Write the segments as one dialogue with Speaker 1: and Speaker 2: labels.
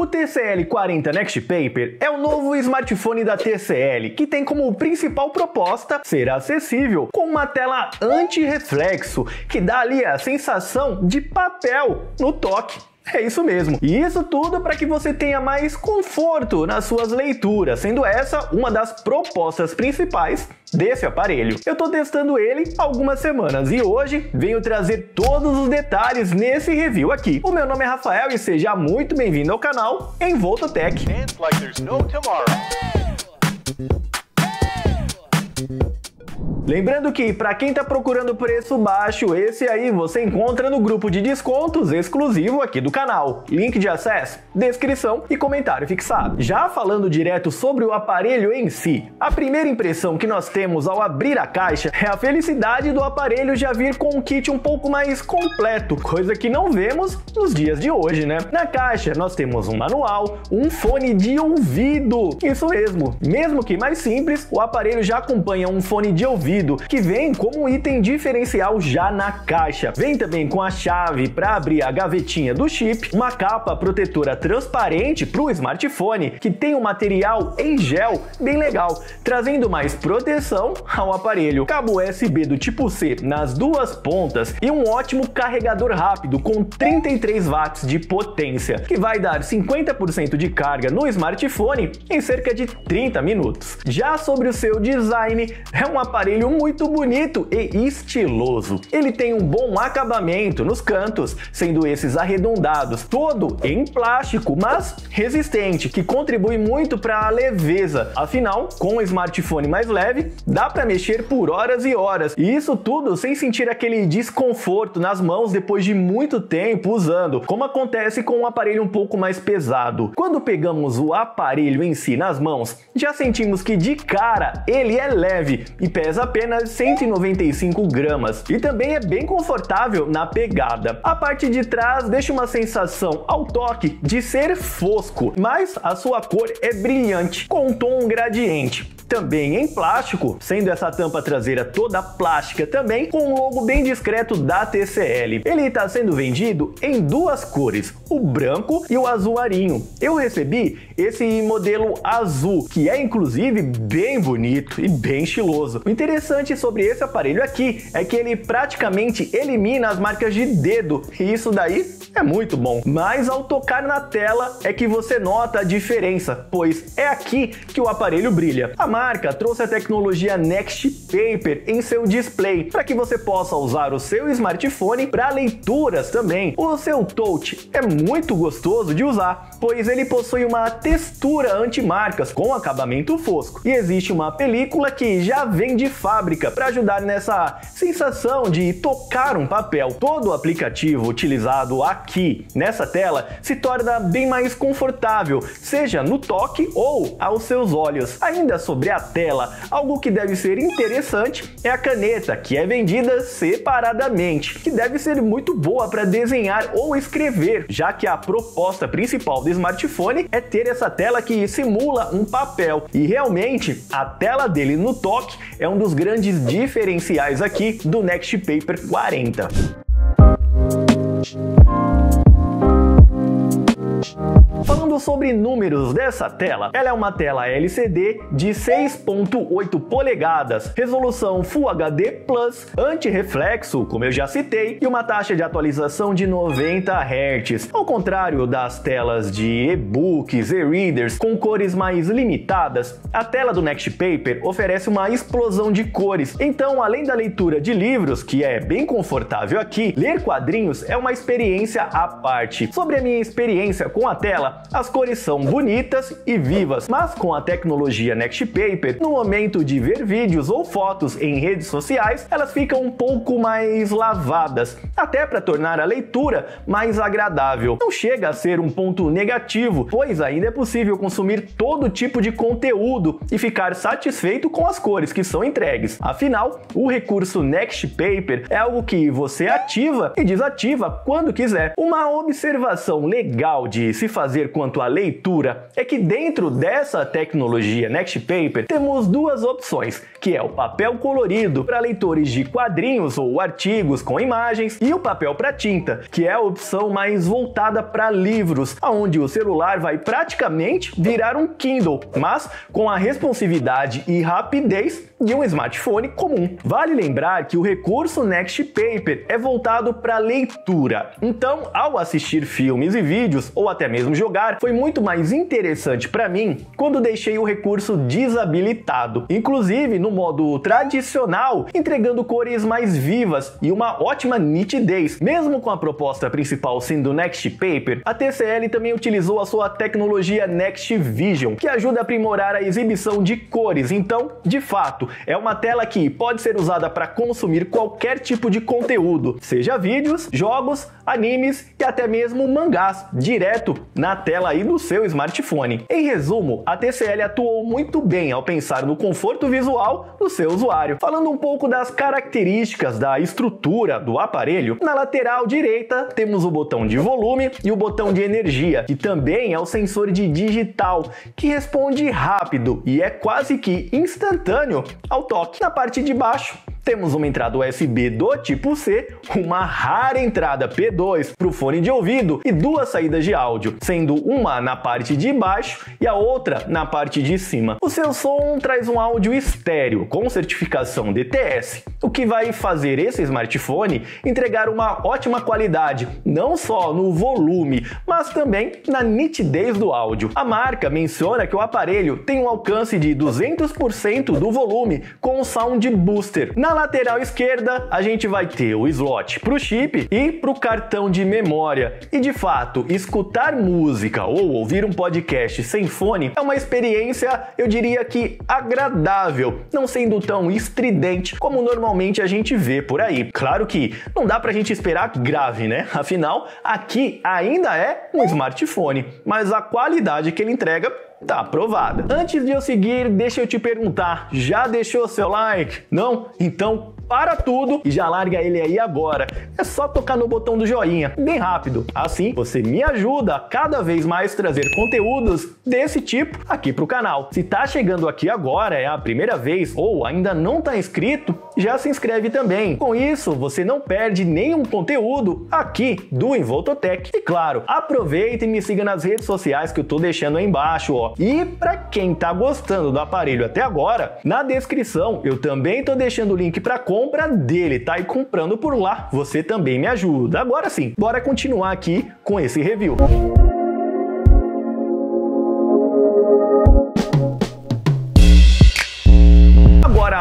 Speaker 1: O TCL 40 Next Paper é o novo smartphone da TCL que tem como principal proposta ser acessível com uma tela anti-reflexo que dá ali a sensação de papel no toque. É isso mesmo. E isso tudo para que você tenha mais conforto nas suas leituras, sendo essa uma das propostas principais desse aparelho. Eu estou testando ele algumas semanas e hoje venho trazer todos os detalhes nesse review aqui. O meu nome é Rafael e seja muito bem-vindo ao canal Envolto Tech. Lembrando que para quem está procurando preço baixo, esse aí você encontra no grupo de descontos exclusivo aqui do canal. Link de acesso, descrição e comentário fixado. Já falando direto sobre o aparelho em si, a primeira impressão que nós temos ao abrir a caixa é a felicidade do aparelho já vir com um kit um pouco mais completo, coisa que não vemos nos dias de hoje, né? Na caixa nós temos um manual, um fone de ouvido, isso mesmo. Mesmo que mais simples, o aparelho já acompanha um fone de ouvido que vem como item diferencial já na caixa. Vem também com a chave para abrir a gavetinha do chip, uma capa protetora transparente para o smartphone que tem um material em gel bem legal, trazendo mais proteção ao aparelho. Cabo USB do tipo C nas duas pontas e um ótimo carregador rápido com 33 watts de potência, que vai dar 50% de carga no smartphone em cerca de 30 minutos. Já sobre o seu design, é um aparelho muito bonito e estiloso. Ele tem um bom acabamento nos cantos, sendo esses arredondados, todo em plástico, mas resistente, que contribui muito para a leveza. Afinal, com um smartphone mais leve, dá para mexer por horas e horas, e isso tudo sem sentir aquele desconforto nas mãos depois de muito tempo usando, como acontece com um aparelho um pouco mais pesado. Quando pegamos o aparelho em si nas mãos, já sentimos que de cara ele é leve e pesa apenas apenas 195 gramas e também é bem confortável na pegada. A parte de trás deixa uma sensação ao toque de ser fosco, mas a sua cor é brilhante, com um tom gradiente também em plástico, sendo essa tampa traseira toda plástica também, com um logo bem discreto da TCL. Ele está sendo vendido em duas cores, o branco e o azul. Eu recebi esse modelo azul, que é inclusive bem bonito e bem estiloso. O interessante sobre esse aparelho aqui é que ele praticamente elimina as marcas de dedo, e isso daí é muito bom. Mas ao tocar na tela é que você nota a diferença, pois é aqui que o aparelho brilha. A marca trouxe a tecnologia Next Paper em seu display para que você possa usar o seu smartphone para leituras também. O seu touch é muito gostoso de usar, pois ele possui uma textura anti-marcas com acabamento fosco e existe uma película que já vem de fábrica para ajudar nessa sensação de tocar um papel. Todo o aplicativo utilizado aqui nessa tela se torna bem mais confortável, seja no toque ou aos seus olhos. Ainda sobre a tela. Algo que deve ser interessante é a caneta, que é vendida separadamente, que deve ser muito boa para desenhar ou escrever, já que a proposta principal do smartphone é ter essa tela que simula um papel. E realmente, a tela dele no toque é um dos grandes diferenciais aqui do Next Paper 40. Falando sobre números dessa tela, ela é uma tela LCD de 6.8 polegadas, resolução Full HD Plus, anti-reflexo, como eu já citei, e uma taxa de atualização de 90 Hz. Ao contrário das telas de e-books e readers com cores mais limitadas, a tela do Next Paper oferece uma explosão de cores. Então, além da leitura de livros, que é bem confortável aqui, ler quadrinhos é uma experiência à parte. Sobre a minha experiência com a tela, as cores são bonitas e vivas, mas com a tecnologia Next Paper, no momento de ver vídeos ou fotos em redes sociais, elas ficam um pouco mais lavadas, até para tornar a leitura mais agradável. Não chega a ser um ponto negativo, pois ainda é possível consumir todo tipo de conteúdo e ficar satisfeito com as cores que são entregues. Afinal, o recurso Next Paper é algo que você ativa e desativa quando quiser. Uma observação legal de se fazer quando quanto à leitura é que dentro dessa tecnologia Next Paper temos duas opções, que é o papel colorido para leitores de quadrinhos ou artigos com imagens e o papel para tinta, que é a opção mais voltada para livros, onde o celular vai praticamente virar um Kindle, mas com a responsividade e rapidez de um smartphone comum. Vale lembrar que o recurso Next Paper é voltado para leitura. Então, ao assistir filmes e vídeos ou até mesmo jogar, foi muito mais interessante para mim quando deixei o recurso desabilitado. Inclusive no modo tradicional, entregando cores mais vivas e uma ótima nitidez. Mesmo com a proposta principal sendo Next Paper, a TCL também utilizou a sua tecnologia Next Vision, que ajuda a aprimorar a exibição de cores. Então, de fato, é uma tela que pode ser usada para consumir qualquer tipo de conteúdo, seja vídeos, jogos, animes e até mesmo mangás, direto na tela aí do seu smartphone. Em resumo, a TCL atuou muito bem ao pensar no conforto visual do seu usuário. Falando um pouco das características da estrutura do aparelho, na lateral direita temos o botão de volume e o botão de energia, que também é o sensor de digital, que responde rápido e é quase que instantâneo ao toque. Na parte de baixo, temos uma entrada USB do tipo C, uma rara entrada P2 para o fone de ouvido e duas saídas de áudio, sendo uma na parte de baixo e a outra na parte de cima. O seu som traz um áudio estéreo com certificação DTS, o que vai fazer esse smartphone entregar uma ótima qualidade, não só no volume, mas também na nitidez do áudio. A marca menciona que o aparelho tem um alcance de 200% do volume com o Sound Booster. Na lateral esquerda, a gente vai ter o slot para o chip e para o cartão de memória. E de fato, escutar música ou ouvir um podcast sem fone é uma experiência, eu diria que agradável, não sendo tão estridente como normalmente a gente vê por aí. Claro que não dá para a gente esperar grave, né? Afinal, aqui ainda é um smartphone, mas a qualidade que ele entrega Tá aprovada. Antes de eu seguir, deixa eu te perguntar, já deixou seu like? Não? Então para tudo e já larga ele aí agora. É só tocar no botão do joinha, bem rápido. Assim você me ajuda a cada vez mais trazer conteúdos desse tipo aqui pro canal. Se tá chegando aqui agora, é a primeira vez ou ainda não tá inscrito, já se inscreve também. Com isso, você não perde nenhum conteúdo aqui do Envoltotech. E claro, aproveita e me siga nas redes sociais que eu tô deixando aí embaixo, ó. E para quem tá gostando do aparelho até agora, na descrição eu também tô deixando o link para compra dele, tá? E comprando por lá, você também me ajuda. Agora sim, bora continuar aqui com esse review.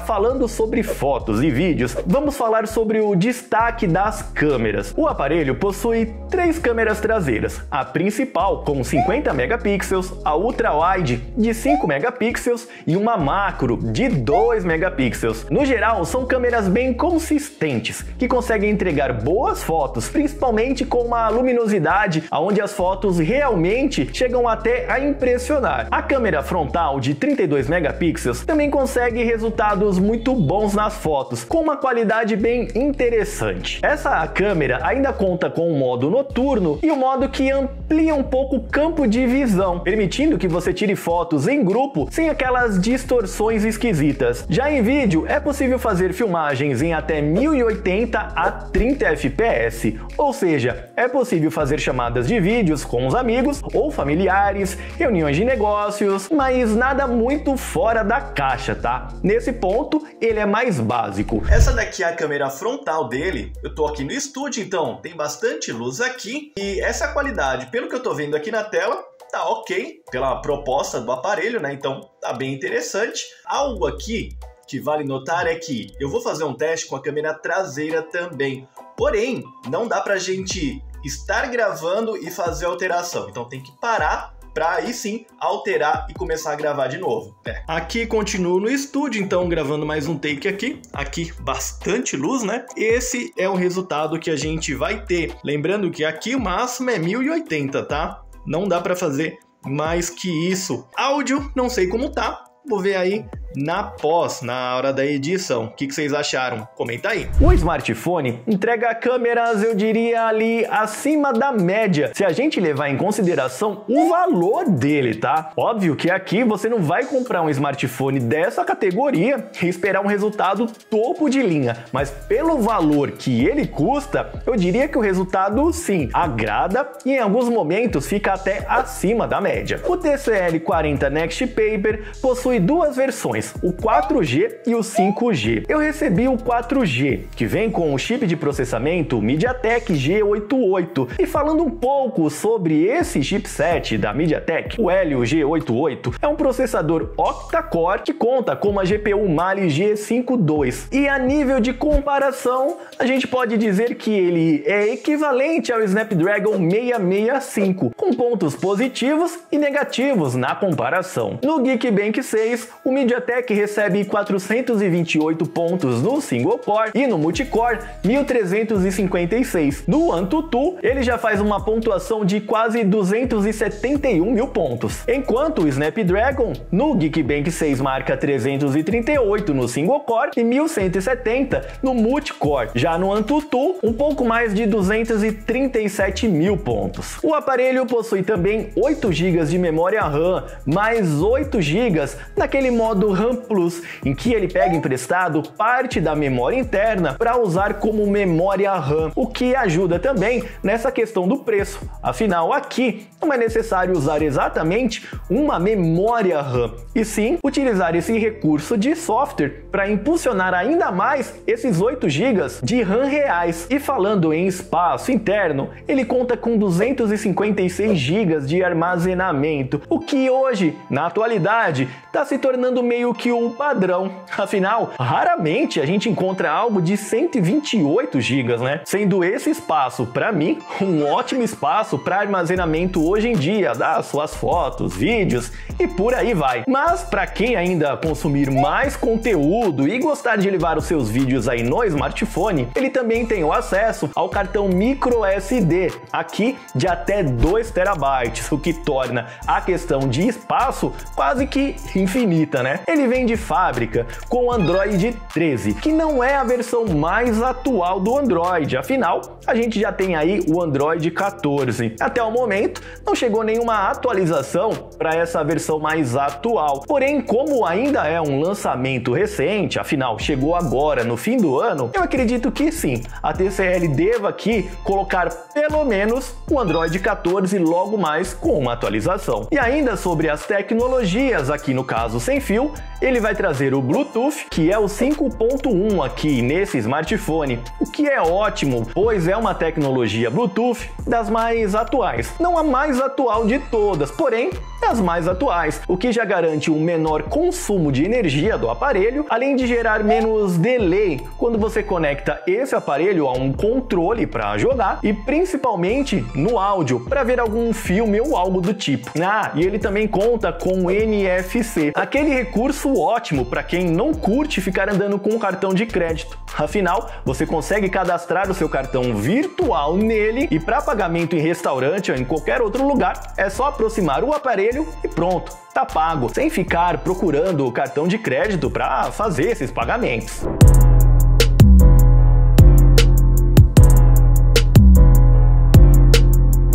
Speaker 1: Falando sobre fotos e vídeos, vamos falar sobre o destaque das câmeras. O aparelho possui três câmeras traseiras, a principal com 50 megapixels, a ultra-wide de 5 megapixels e uma macro de 2 megapixels. No geral, são câmeras bem consistentes, que conseguem entregar boas fotos, principalmente com uma luminosidade onde as fotos realmente chegam até a impressionar. A câmera frontal de 32 megapixels também consegue resultados muito bons nas fotos, com uma qualidade bem interessante. Essa câmera ainda conta com um modo noturno e um modo que amplia um pouco o campo de visão, permitindo que você tire fotos em grupo sem aquelas distorções esquisitas. Já em vídeo, é possível fazer filmagens em até 1080 a 30 fps, ou seja, é possível fazer chamadas de vídeos com os amigos ou familiares, reuniões de negócios, mas nada muito fora da caixa, tá? Nesse ponto, ponto, ele é mais básico.
Speaker 2: Essa daqui é a câmera frontal dele. Eu tô aqui no estúdio, então tem bastante luz aqui. E essa qualidade, pelo que eu tô vendo aqui na tela, tá ok pela proposta do aparelho, né? Então tá bem interessante. Algo aqui que vale notar é que eu vou fazer um teste com a câmera traseira também. Porém, não dá pra gente estar gravando e fazer alteração. Então tem que parar para aí sim alterar e começar a gravar de novo. É. Aqui continuo no estúdio, então gravando mais um take aqui. Aqui bastante luz, né? Esse é o resultado que a gente vai ter. Lembrando que aqui o máximo é 1080, tá? Não dá para fazer mais que isso. Áudio, não sei como tá. Vou ver aí na pós, na hora da edição. O que, que vocês acharam? Comenta aí.
Speaker 1: O smartphone entrega câmeras, eu diria ali acima da média, se a gente levar em consideração o valor dele, tá? Óbvio que aqui você não vai comprar um smartphone dessa categoria e esperar um resultado topo de linha, mas pelo valor que ele custa, eu diria que o resultado sim agrada e em alguns momentos fica até acima da média. O TCL 40 Next Paper possui duas versões, o 4G e o 5G. Eu recebi o 4G, que vem com o chip de processamento MediaTek G88. E falando um pouco sobre esse chipset da MediaTek, o Helio G88 é um processador octa-core que conta com uma GPU Mali G52. E a nível de comparação, a gente pode dizer que ele é equivalente ao Snapdragon 665, com pontos positivos e negativos na comparação. No Geekbench 6, o MediaTek recebe 428 pontos no single core e no multicore 1356. No AnTuTu, ele já faz uma pontuação de quase 271 mil pontos, enquanto o Snapdragon no Geekbench 6 marca 338 no single core e 1170 no multicore. Já no AnTuTu, um pouco mais de 237 mil pontos. O aparelho possui também 8 GB de memória RAM, mais 8 GB naquele modo RAM Plus, em que ele pega emprestado parte da memória interna para usar como memória RAM, o que ajuda também nessa questão do preço. Afinal, aqui não é necessário usar exatamente uma memória RAM, e sim utilizar esse recurso de software para impulsionar ainda mais esses 8 GB de RAM reais. E falando em espaço interno, ele conta com 256 GB de armazenamento, o que hoje, na atualidade, está se tornando meio que um padrão. Afinal, raramente a gente encontra algo de 128 GB, né? Sendo esse espaço, para mim, um ótimo espaço para armazenamento hoje em dia das suas fotos, vídeos e por aí vai. Mas para quem ainda consumir mais conteúdo e gostar de levar os seus vídeos aí no smartphone, ele também tem o acesso ao cartão micro SD, aqui de até 2 terabytes, o que torna a questão de espaço quase que infinita, né? Ele vem de fábrica com o Android 13, que não é a versão mais atual do Android, afinal, a gente já tem aí o Android 14. Até o momento, não chegou nenhuma atualização para essa versão mais atual. Porém, como ainda é um lançamento recente, afinal, chegou agora no fim do ano, eu acredito que sim, a TCL deva aqui colocar pelo menos o Android 14 logo mais com uma atualização. E ainda sobre as tecnologias, aqui no caso sem fio, ele vai trazer o Bluetooth, que é o 5.1 aqui nesse smartphone, o que é ótimo, pois é uma tecnologia Bluetooth das mais atuais. Não a mais atual de todas, porém as mais atuais, o que já garante um menor consumo de energia do aparelho, além de gerar menos delay quando você conecta esse aparelho a um controle para jogar e principalmente no áudio para ver algum filme ou algo do tipo. Ah, e ele também conta com NFC, aquele recurso ótimo para quem não curte ficar andando com um cartão de crédito. Afinal, você consegue cadastrar o seu cartão virtual nele e para pagamento em restaurante ou em qualquer outro lugar, é só aproximar o aparelho e pronto, tá pago, sem ficar procurando o cartão de crédito para fazer esses pagamentos.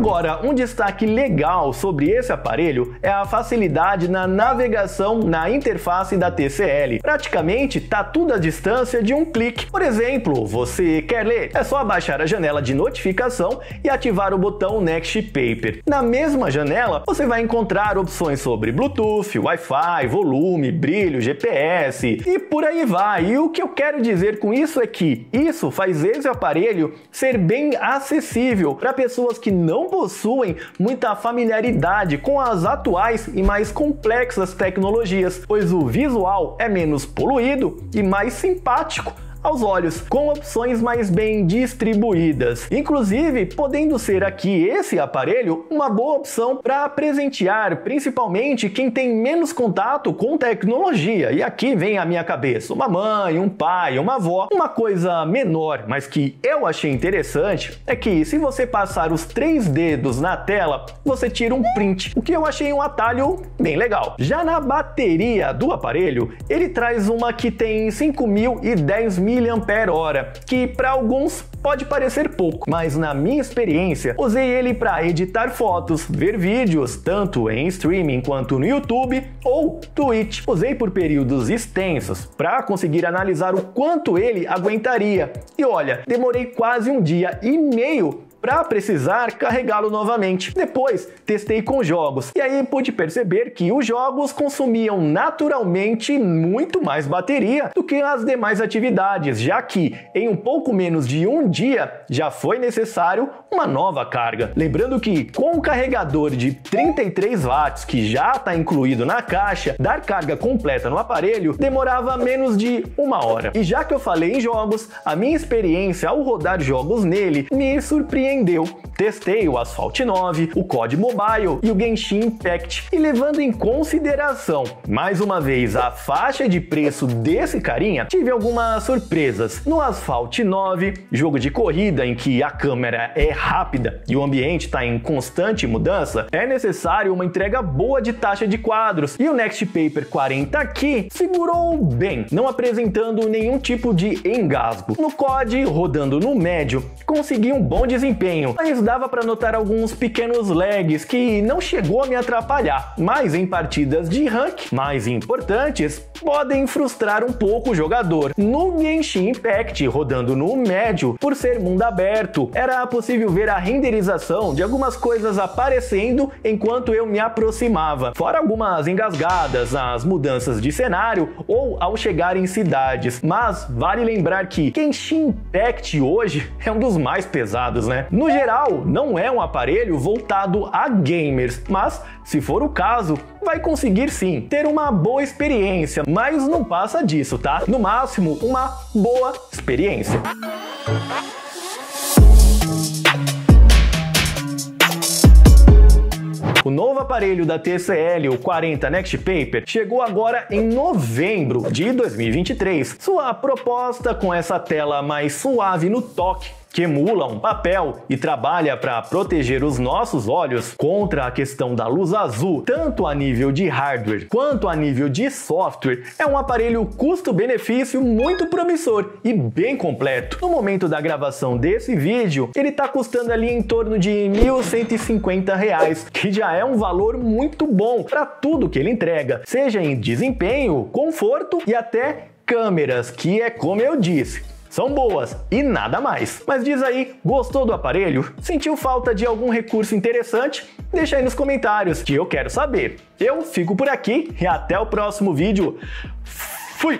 Speaker 1: Agora, um destaque legal sobre esse aparelho é a facilidade na navegação na interface da TCL. Praticamente está tudo à distância de um clique. Por exemplo, você quer ler? É só abaixar a janela de notificação e ativar o botão Next Paper. Na mesma janela, você vai encontrar opções sobre Bluetooth, Wi-Fi, volume, brilho, GPS e por aí vai. E o que eu quero dizer com isso é que isso faz esse aparelho ser bem acessível para pessoas que não possuem muita familiaridade com as atuais e mais complexas tecnologias, pois o visual é menos poluído e mais simpático aos olhos, com opções mais bem distribuídas, inclusive podendo ser aqui esse aparelho uma boa opção para presentear principalmente quem tem menos contato com tecnologia. E aqui vem a minha cabeça: uma mãe, um pai, uma avó. Uma coisa menor, mas que eu achei interessante, é que se você passar os três dedos na tela, você tira um print, o que eu achei um atalho bem legal. Já na bateria do aparelho, ele traz uma que tem 5.010 mAh, que para alguns pode parecer pouco, mas na minha experiência, usei ele para editar fotos, ver vídeos, tanto em streaming quanto no YouTube ou Twitch. Usei por períodos extensos para conseguir analisar o quanto ele aguentaria. E olha, demorei quase um dia e meio para precisar carregá-lo novamente. Depois, testei com jogos e aí pude perceber que os jogos consumiam naturalmente muito mais bateria do que as demais atividades, já que em um pouco menos de um dia já foi necessário uma nova carga. Lembrando que com o carregador de 33 watts que já está incluído na caixa, dar carga completa no aparelho demorava menos de uma hora. E já que eu falei em jogos, a minha experiência ao rodar jogos nele me surpreendeu surpreendeu. Testei o Asphalt 9, o COD Mobile e o Genshin Impact e levando em consideração, mais uma vez, a faixa de preço desse carinha, tive algumas surpresas. No Asphalt 9, jogo de corrida em que a câmera é rápida e o ambiente está em constante mudança, é necessário uma entrega boa de taxa de quadros e o Next Paper 40 aqui segurou bem, não apresentando nenhum tipo de engasgo. No COD, rodando no médio, consegui um bom desempenho desempenho, mas dava para notar alguns pequenos lags que não chegou a me atrapalhar, mas em partidas de rank mais importantes podem frustrar um pouco o jogador. No Genshin Impact, rodando no médio, por ser mundo aberto, era possível ver a renderização de algumas coisas aparecendo enquanto eu me aproximava, fora algumas engasgadas nas mudanças de cenário ou ao chegar em cidades. Mas vale lembrar que Genshin Impact hoje é um dos mais pesados, né? No geral, não é um aparelho voltado a gamers, mas se for o caso, vai conseguir sim ter uma boa experiência, mas não passa disso, tá? No máximo, uma boa experiência. O novo aparelho da TCL, o 40 Next Paper, chegou agora em novembro de 2023. Sua proposta com essa tela mais suave no toque que emula um papel e trabalha para proteger os nossos olhos contra a questão da luz azul, tanto a nível de hardware quanto a nível de software, é um aparelho custo-benefício muito promissor e bem completo. No momento da gravação desse vídeo, ele está custando ali em torno de 1.150 reais, que já é um valor muito bom para tudo que ele entrega, seja em desempenho, conforto e até câmeras, que é como eu disse, são boas e nada mais. Mas diz aí, gostou do aparelho? Sentiu falta de algum recurso interessante? Deixa aí nos comentários que eu quero saber. Eu fico por aqui e até o próximo vídeo.